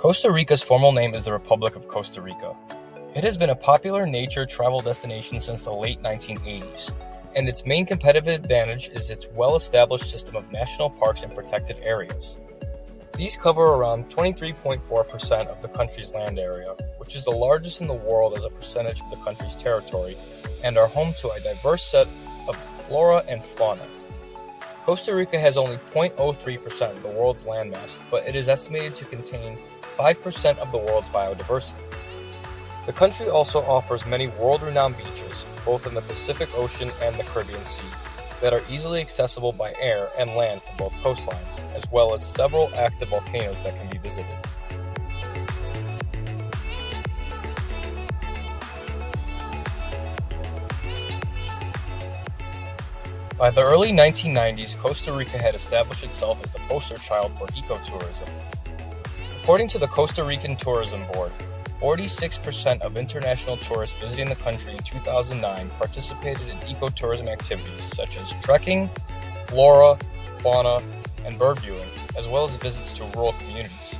Costa Rica's formal name is the Republic of Costa Rica. It has been a popular nature travel destination since the late 1980s, and its main competitive advantage is its well established system of national parks and protected areas. These cover around 23.4% of the country's land area, which is the largest in the world as a percentage of the country's territory, and are home to a diverse set of flora and fauna. Costa Rica has only 0.03% of the world's landmass, but it is estimated to contain 5% of the world's biodiversity. The country also offers many world renowned beaches, both in the Pacific Ocean and the Caribbean Sea, that are easily accessible by air and land from both coastlines, as well as several active volcanoes that can be visited. By the early 1990s, Costa Rica had established itself as the poster child for ecotourism. According to the Costa Rican Tourism Board, 46% of international tourists visiting the country in 2009 participated in ecotourism activities such as trekking, flora, fauna, and bird viewing, as well as visits to rural communities.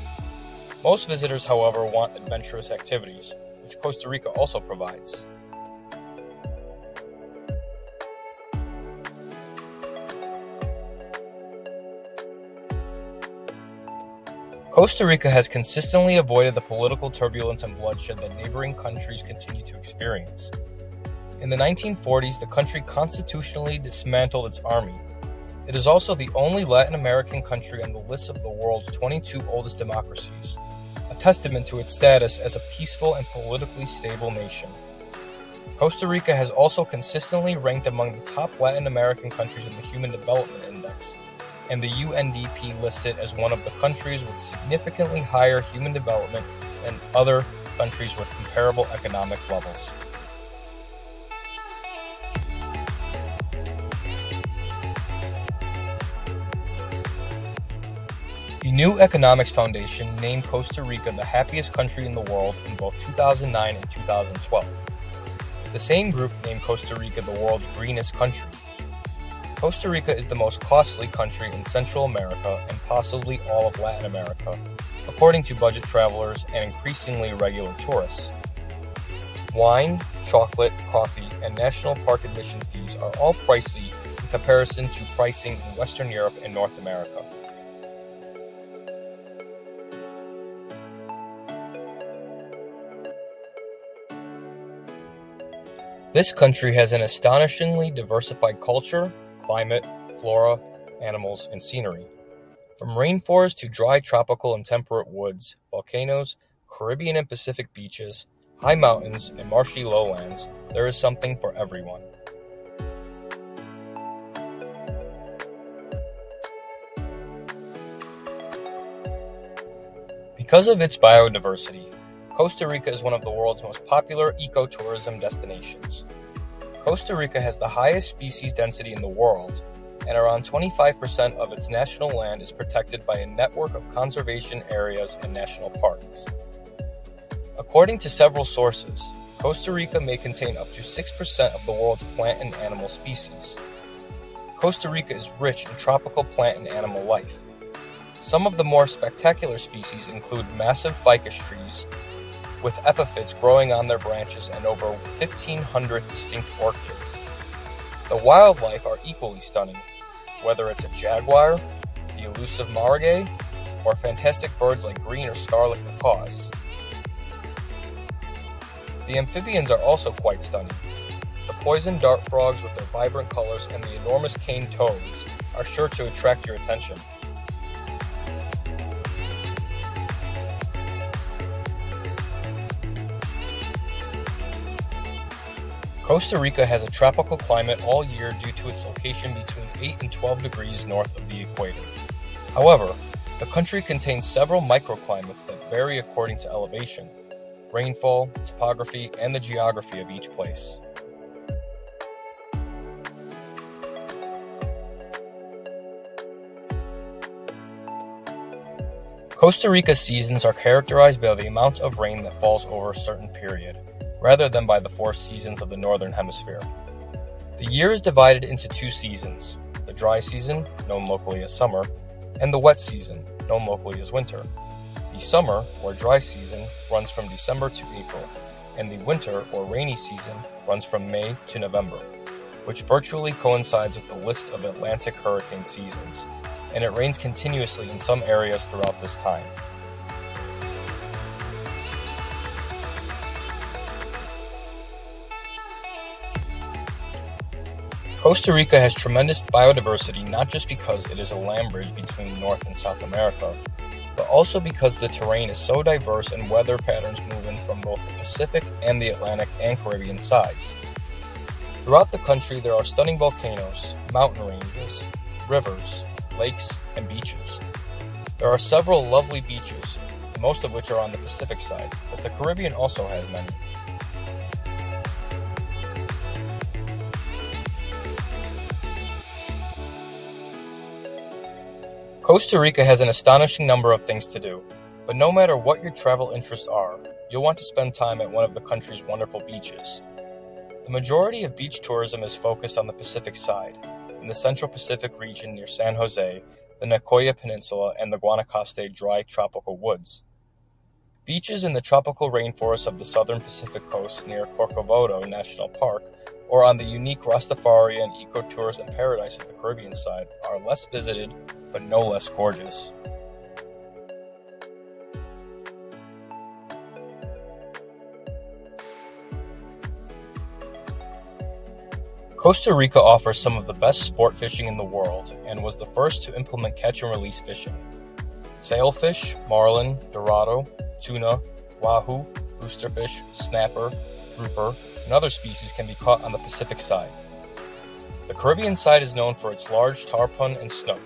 Most visitors, however, want adventurous activities, which Costa Rica also provides. Costa Rica has consistently avoided the political turbulence and bloodshed that neighboring countries continue to experience. In the 1940s, the country constitutionally dismantled its army. It is also the only Latin American country on the list of the world's 22 oldest democracies, a testament to its status as a peaceful and politically stable nation. Costa Rica has also consistently ranked among the top Latin American countries in the Human Development Index, and the UNDP lists it as one of the countries with significantly higher human development than other countries with comparable economic levels. The New Economics Foundation named Costa Rica the happiest country in the world in both 2009 and 2012. The same group named Costa Rica the world's greenest country Costa Rica is the most costly country in Central America and possibly all of Latin America, according to budget travelers and increasingly regular tourists. Wine, chocolate, coffee, and national park admission fees are all pricey in comparison to pricing in Western Europe and North America. This country has an astonishingly diversified culture, climate, flora, animals, and scenery. From rainforests to dry tropical and temperate woods, volcanoes, Caribbean and Pacific beaches, high mountains, and marshy lowlands, there is something for everyone. Because of its biodiversity, Costa Rica is one of the world's most popular ecotourism destinations. Costa Rica has the highest species density in the world, and around 25% of its national land is protected by a network of conservation areas and national parks. According to several sources, Costa Rica may contain up to 6% of the world's plant and animal species. Costa Rica is rich in tropical plant and animal life. Some of the more spectacular species include massive ficus trees, with epiphytes growing on their branches and over 1,500 distinct orchids. The wildlife are equally stunning, whether it's a jaguar, the elusive margay, or fantastic birds like green or scarlet macaws. The amphibians are also quite stunning. The poison dart frogs with their vibrant colors and the enormous cane toads are sure to attract your attention. Costa Rica has a tropical climate all year due to its location between 8 and 12 degrees north of the equator. However, the country contains several microclimates that vary according to elevation, rainfall, topography, and the geography of each place. Costa Rica's seasons are characterized by the amount of rain that falls over a certain period rather than by the four seasons of the Northern Hemisphere. The year is divided into two seasons the dry season, known locally as summer, and the wet season, known locally as winter. The summer, or dry season, runs from December to April, and the winter, or rainy season, runs from May to November, which virtually coincides with the list of Atlantic hurricane seasons, and it rains continuously in some areas throughout this time. Costa Rica has tremendous biodiversity not just because it is a land bridge between North and South America, but also because the terrain is so diverse and weather patterns move in from both the Pacific and the Atlantic and Caribbean sides. Throughout the country, there are stunning volcanoes, mountain ranges, rivers, lakes, and beaches. There are several lovely beaches, most of which are on the Pacific side, but the Caribbean also has many. Costa Rica has an astonishing number of things to do, but no matter what your travel interests are, you'll want to spend time at one of the country's wonderful beaches. The majority of beach tourism is focused on the Pacific side, in the Central Pacific region near San Jose, the Nicoya Peninsula, and the Guanacaste dry tropical woods. Beaches in the tropical rainforests of the southern Pacific coast near Corcovado National Park or on the unique Rastafarian ecotourism paradise of the Caribbean side are less visited but no less gorgeous. Costa Rica offers some of the best sport fishing in the world and was the first to implement catch and release fishing. Sailfish, marlin, dorado, tuna, wahoo, roosterfish, snapper, grouper, and other species can be caught on the Pacific side. The Caribbean side is known for its large tarpon and snook.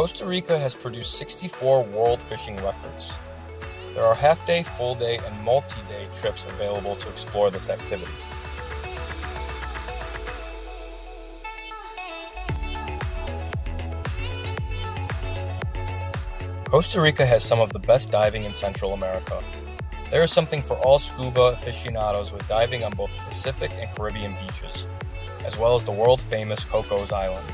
Costa Rica has produced 64 world fishing records. There are half day, full day, and multi day trips available to explore this activity. Costa Rica has some of the best diving in Central America. There is something for all scuba aficionados with diving on both Pacific and Caribbean beaches, as well as the world famous Cocos Island.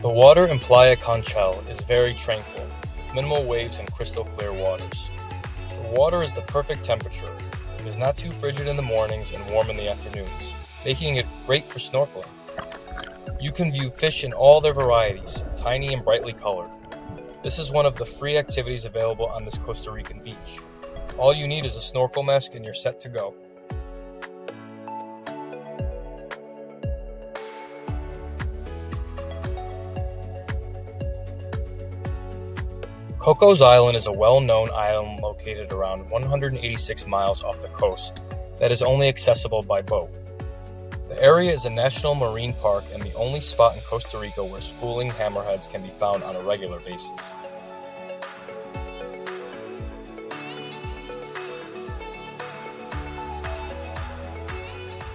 The water in Playa Conchal is very tranquil, minimal waves and crystal clear waters. The water is the perfect temperature. It is not too frigid in the mornings and warm in the afternoons, making it great for snorkeling. You can view fish in all their varieties, tiny and brightly colored. This is one of the free activities available on this Costa Rican beach. All you need is a snorkel mask and you're set to go. Cocos Island is a well-known island located around 186 miles off the coast that is only accessible by boat. The area is a national marine park and the only spot in Costa Rica where schooling hammerheads can be found on a regular basis.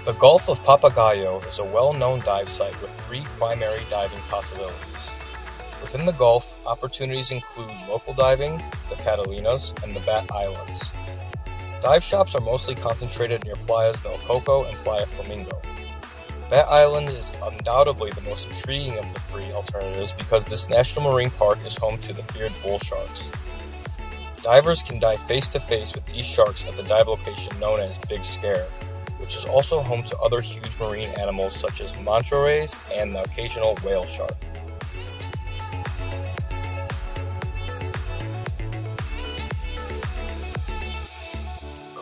The Gulf of Papagayo is a well-known dive site with three primary diving possibilities. Within the Gulf, opportunities include local diving, the Catalinas, and the Bat Islands. Dive shops are mostly concentrated near Playas del Coco and Playa Flamingo. Bat Island is undoubtedly the most intriguing of the three alternatives because this national marine park is home to the feared bull sharks. Divers can dive face to face with these sharks at the dive location known as Big Scare, which is also home to other huge marine animals such as manta rays and the occasional whale shark.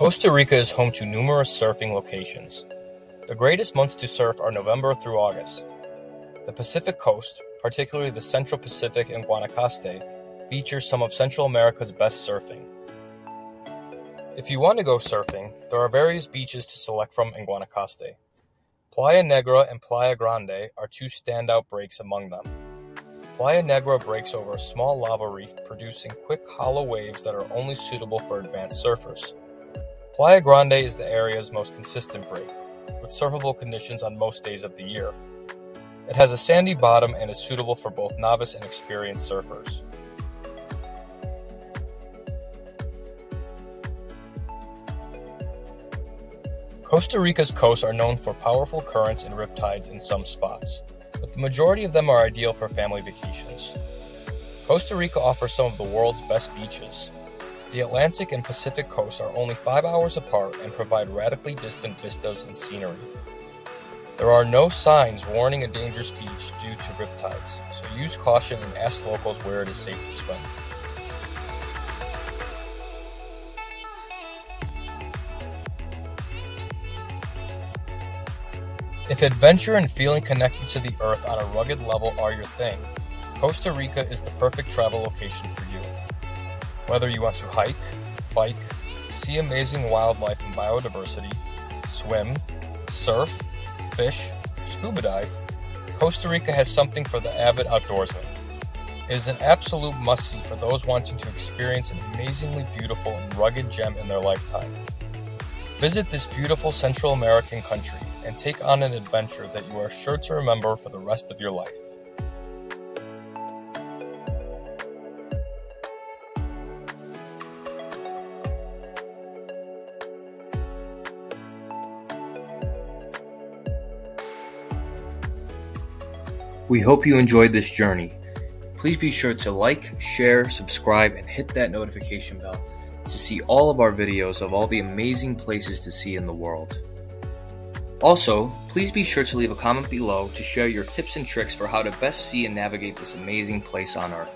Costa Rica is home to numerous surfing locations. The greatest months to surf are November through August. The Pacific coast, particularly the Central Pacific and Guanacaste, features some of Central America's best surfing. If you want to go surfing, there are various beaches to select from in Guanacaste. Playa Negra and Playa Grande are two standout breaks among them. Playa Negra breaks over a small lava reef, producing quick hollow waves that are only suitable for advanced surfers. Playa Grande is the area's most consistent break, with surfable conditions on most days of the year. It has a sandy bottom and is suitable for both novice and experienced surfers. Costa Rica's coasts are known for powerful currents and riptides in some spots. but the majority of them are ideal for family vacations. Costa Rica offers some of the world's best beaches. The Atlantic and Pacific coasts are only 5 hours apart and provide radically distant vistas and scenery. There are no signs warning a dangerous beach due to riptides, so use caution and ask locals where it is safe to swim. If adventure and feeling connected to the earth on a rugged level are your thing, Costa Rica is the perfect travel location for you. Whether you want to hike, bike, see amazing wildlife and biodiversity, swim, surf, fish, scuba dive, Costa Rica has something for the avid outdoorsman. It is an absolute must see for those wanting to experience an amazingly beautiful and rugged gem in their lifetime. Visit this beautiful Central American country and take on an adventure that you are sure to remember for the rest of your life. We hope you enjoyed this journey. Please be sure to like, share, subscribe, and hit that notification bell to see all of our videos of all the amazing places to see in the world. Also, please be sure to leave a comment below to share your tips and tricks for how to best see and navigate this amazing place on Earth.